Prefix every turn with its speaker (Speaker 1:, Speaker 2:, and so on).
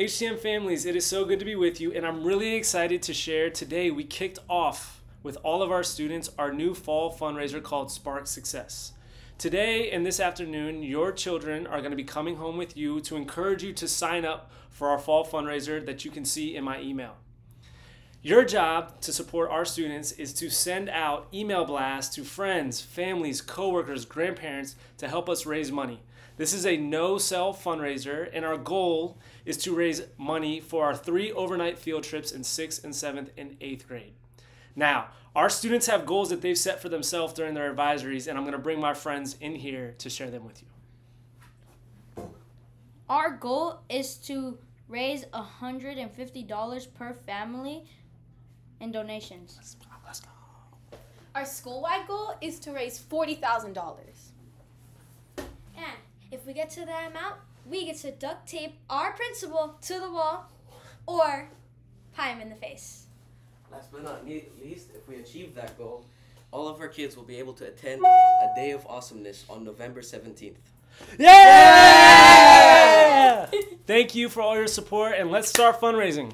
Speaker 1: HTM families, it is so good to be with you, and I'm really excited to share today. We kicked off with all of our students our new fall fundraiser called Spark Success. Today and this afternoon, your children are going to be coming home with you to encourage you to sign up for our fall fundraiser that you can see in my email. Your job to support our students is to send out email blasts to friends, families, coworkers, grandparents to help us raise money. This is a no sell fundraiser, and our goal is to raise money for our three overnight field trips in sixth and seventh and eighth grade. Now, our students have goals that they've set for themselves during their advisories, and I'm going to bring my friends in here to share them with you.
Speaker 2: Our goal is to raise $150 per family in donations.
Speaker 1: Let's go.
Speaker 3: Our school-wide goal is to raise $40,000.
Speaker 4: And if we get to that amount, we get to duct tape our principal to the wall or pie him in the face.
Speaker 5: Last but not least, if we achieve that goal, all of our kids will be able to attend a day of awesomeness on November 17th.
Speaker 1: Yeah! Thank you for all your support, and let's start fundraising.